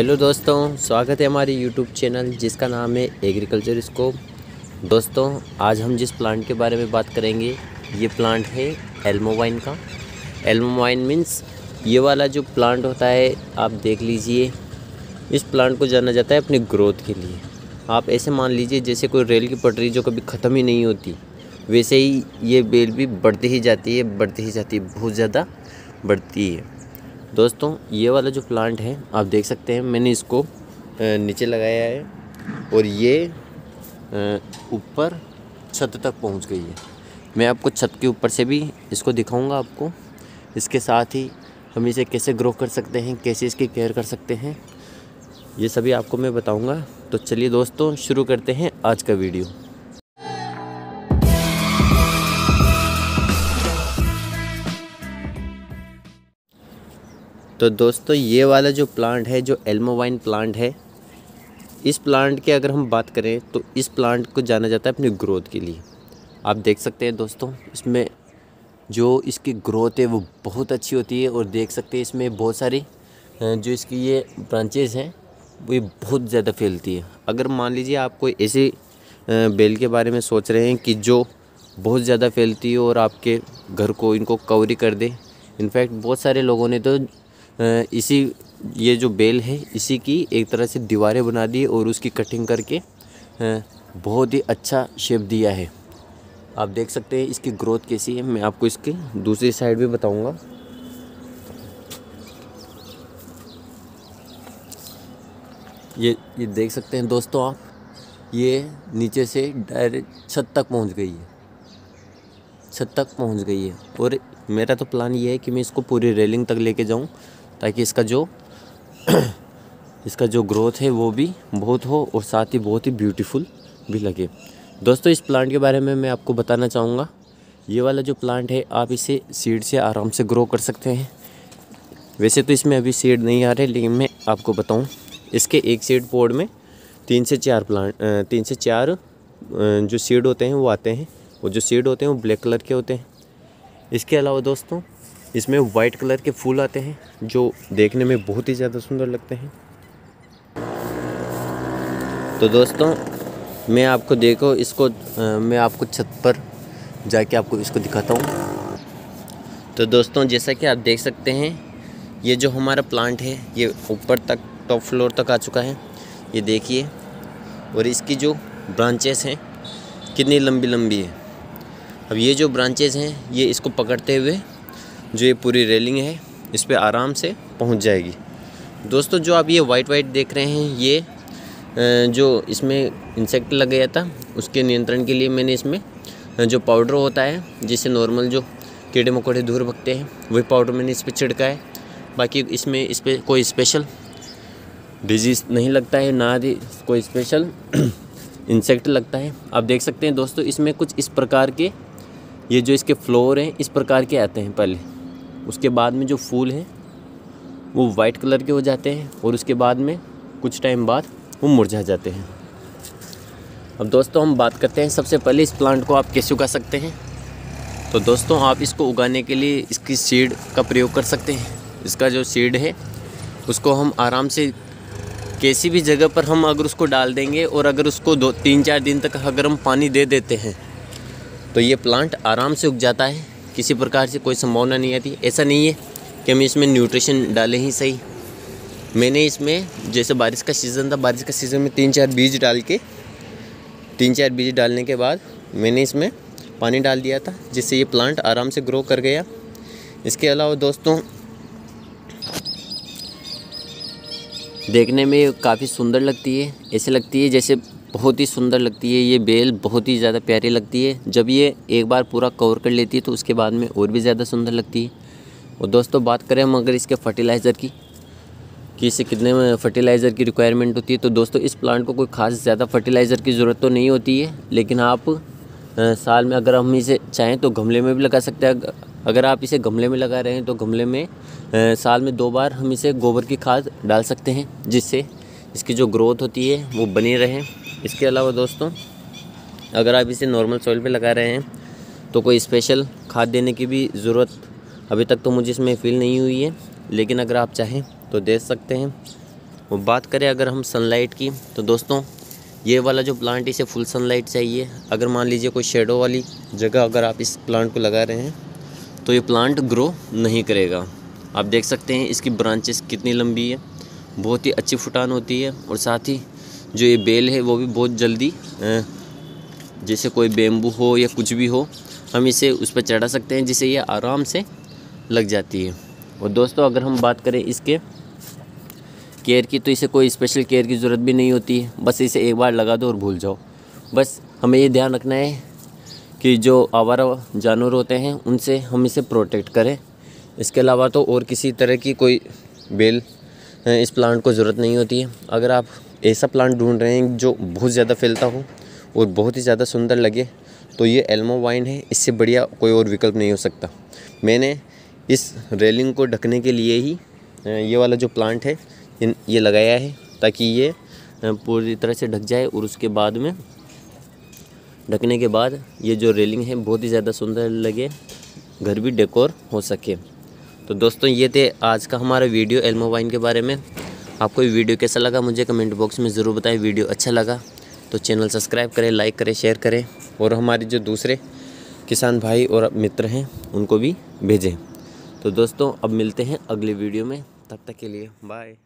Hello दोस्तों, स्वागत है हमारे यूट्यूब चैनल जिसका नाम है एग्रीकल्चर स्कोप दोस्तों, आज हम जिस प्लांट के बारे में बात करेंगे, ये प्लांट है एल्मोवाइन का। एल्मोवाइन मीन्स ये वाला जो प्लांट होता है, आप देख लीजिए, इस प्लांट को जाना जाता है अपनी ग्रोथ के लिए। आप ऐसे मान लीजिए, जैसे कोई रेल की पटरी जो कभी ख़त्म ही नहीं होती, वैसे ही ये बेल भी बढ़ती ही जाती है, बढ़ती ही जाती है, बहुत ज़्यादा बढ़ती है। दोस्तों, ये वाला जो प्लांट है, आप देख सकते हैं, मैंने इसको नीचे लगाया है और ये ऊपर छत तक पहुँच गई है। मैं आपको छत के ऊपर से भी इसको दिखाऊँगा आपको। इसके साथ ही हम इसे कैसे ग्रो कर सकते हैं, कैसे इसकी केयर कर सकते हैं, ये सभी आपको मैं बताऊँगा। तो चलिए दोस्तों, शुरू करते हैं आज का वीडियो तो दोस्तों, ये वाला जो प्लांट है, जो एल्मोवाइन प्लांट है, इस प्लांट की अगर हम बात करें तो इस प्लांट को जाना जाता है अपनी ग्रोथ के लिए। आप देख सकते हैं दोस्तों, इसमें जो इसकी ग्रोथ है, वो बहुत अच्छी होती है और देख सकते हैं इसमें बहुत सारी जो इसकी ये ब्रांचेज़ हैं, वो ये बहुत ज़्यादा फैलती है। अगर मान लीजिए आप कोई ऐसी बेल के बारे में सोच रहे हैं कि जो बहुत ज़्यादा फैलती है और आपके घर को इनको कवरी कर दे। इनफैक्ट बहुत सारे लोगों ने तो इसी, ये जो बेल है, इसी की एक तरह से दीवारें बना दी और उसकी कटिंग करके बहुत ही अच्छा शेप दिया है। आप देख सकते हैं इसकी ग्रोथ कैसी है। मैं आपको इसकी दूसरी साइड भी बताऊँगा। ये ये देख सकते हैं दोस्तों आप, ये नीचे से डायरेक्ट छत तक पहुँच गई है। छत तक पहुँच गई है। और मेरा तो प्लान ये है कि मैं इसको पूरी रेलिंग तक लेके जाऊँ ताकि इसका जो इसका जो ग्रोथ है वो भी बहुत हो और साथ ही बहुत ही ब्यूटीफुल भी लगे। दोस्तों, इस प्लांट के बारे में मैं आपको बताना चाहूँगा। ये वाला जो प्लांट है, आप इसे सीड से आराम से ग्रो कर सकते हैं। वैसे तो इसमें अभी सीड नहीं आ रहे, लेकिन मैं आपको बताऊँ। इसके एक सीड पोड में तीन से चार प्लांट तीन से चार जो सीड होते हैं वो आते हैं। वो जो सीड होते हैं वो ब्लैक कलर के होते हैं। इसके अलावा दोस्तों इसमें वाइट कलर के फूल आते हैं जो देखने में बहुत ही ज़्यादा सुंदर लगते हैं। तो दोस्तों मैं आपको देखो इसको आ, मैं आपको छत पर जाके आपको इसको दिखाता हूँ। तो दोस्तों जैसा कि आप देख सकते हैं ये जो हमारा प्लांट है ये ऊपर तक टॉप फ्लोर तक आ चुका है। ये देखिए और इसकी जो ब्रांचेस हैं कितनी लंबी लंबी है। अब ये जो ब्रांचेस हैं ये इसको पकड़ते हुए जो ये पूरी रेलिंग है, इस पर आराम से पहुँच जाएगी। दोस्तों, जो आप ये वाइट वाइट देख रहे हैं, ये जो इसमें इंसेक्ट लग गया था, उसके नियंत्रण के लिए मैंने इसमें जो पाउडर होता है जिससे नॉर्मल जो कीड़े मकोड़े दूर भगते हैं, वही पाउडर मैंने इस पर छिड़का है। बाकी इसमें इस पर कोई स्पेशल डिज़ीज़ नहीं लगता है, ना ही कोई स्पेशल इंसेक्ट लगता है। आप देख सकते हैं दोस्तों, इसमें कुछ इस प्रकार के, ये जो इसके फ्लोर हैं, इस प्रकार के आते हैं पहले। उसके बाद में जो फूल हैं, वो वाइट कलर के हो जाते हैं और उसके बाद में कुछ टाइम बाद वो मुरझा जाते हैं। अब दोस्तों, हम बात करते हैं सबसे पहले इस प्लांट को आप कैसे उगा सकते हैं। तो दोस्तों, आप इसको उगाने के लिए इसकी सीड का प्रयोग कर सकते हैं। इसका जो सीड है, उसको हम आराम से किसी भी जगह पर हम अगर उसको डाल देंगे और अगर उसको दो, तीन चार दिन तक अगर हम पानी दे देते हैं तो ये प्लांट आराम से उग जाता है। किसी प्रकार से कोई संभावना नहीं आती। ऐसा नहीं है कि हम इसमें न्यूट्रिशन डालें ही सही। मैंने इसमें जैसे बारिश का सीज़न था, बारिश का सीज़न में तीन चार बीज डाल के तीन चार बीज डालने के बाद मैंने इसमें पानी डाल दिया था, जिससे ये प्लांट आराम से ग्रो कर गया। इसके अलावा दोस्तों, देखने में काफ़ी सुंदर लगती है। ऐसे लगती है जैसे बहुत ही सुंदर लगती है ये बेल, बहुत ही ज़्यादा प्यारी लगती है। जब ये एक बार पूरा कवर कर लेती है तो उसके बाद में और भी ज़्यादा सुंदर लगती है। और दोस्तों, बात करें हम अगर इसके फर्टिलाइज़र की, कि इसे कितने फर्टिलाइज़र की रिक्वायरमेंट होती है तो दोस्तों, इस प्लांट को कोई ख़ास ज़्यादा फर्टिलाइज़र की ज़रूरत तो नहीं होती है। लेकिन आप साल में अगर हम इसे चाहें तो गमले में भी लगा सकते हैं। अगर आप इसे गमले में लगा रहे हैं तो गमले में साल में दो बार हम इसे गोबर की खाद डाल सकते हैं, जिससे इसकी जो ग्रोथ होती है, वो बनी रहे। इसके अलावा दोस्तों, अगर आप इसे नॉर्मल सॉइल पे लगा रहे हैं तो कोई स्पेशल खाद देने की भी ज़रूरत अभी तक तो मुझे इसमें फील नहीं हुई है, लेकिन अगर आप चाहें तो दे सकते हैं। और बात करें अगर हम सनलाइट की तो दोस्तों, ये वाला जो प्लांट इसे फुल सनलाइट चाहिए। अगर मान लीजिए कोई शेडो वाली जगह अगर आप इस प्लांट को लगा रहे हैं तो ये प्लांट ग्रो नहीं करेगा। आप देख सकते हैं इसकी ब्रांचेस कितनी लंबी है, बहुत ही अच्छी फुटान होती है और साथ ही जो ये बेल है, वो भी बहुत जल्दी जैसे कोई बेम्बू हो या कुछ भी हो, हम इसे उस पर चढ़ा सकते हैं, जिससे ये आराम से लग जाती है। और दोस्तों, अगर हम बात करें इसके केयर की तो इसे कोई स्पेशल केयर की ज़रूरत भी नहीं होती। है बस इसे एक बार लगा दो और भूल जाओ। बस हमें ये ध्यान रखना है कि जो आवारा जानवर होते हैं, उनसे हम इसे प्रोटेक्ट करें। इसके अलावा तो और किसी तरह की कोई बेल इस प्लांट को ज़रूरत नहीं होती है। अगर आप ऐसा प्लांट ढूंढ रहे हैं जो बहुत ज़्यादा फैलता हो और बहुत ही ज़्यादा सुंदर लगे। तो ये एल्मो वाइन है, इससे बढ़िया कोई और विकल्प नहीं हो सकता। मैंने इस रेलिंग को ढकने के लिए ही ये वाला जो प्लांट है ये लगाया है ताकि ये पूरी तरह से ढक जाए और उसके बाद में ढकने के बाद ये जो रेलिंग है, बहुत ही ज़्यादा सुंदर लगे, घर भी डेकोर हो सके। तो दोस्तों, ये थे आज का हमारा वीडियो एल्मो वाइन के बारे में। आपको ये वीडियो कैसा लगा मुझे कमेंट बॉक्स में ज़रूर बताएँ। वीडियो अच्छा लगा तो चैनल सब्सक्राइब करें, लाइक करें, शेयर करें और हमारे जो दूसरे किसान भाई और मित्र हैं, उनको भी भेजें। तो दोस्तों, अब मिलते हैं अगले वीडियो में। तब तक के लिए बाय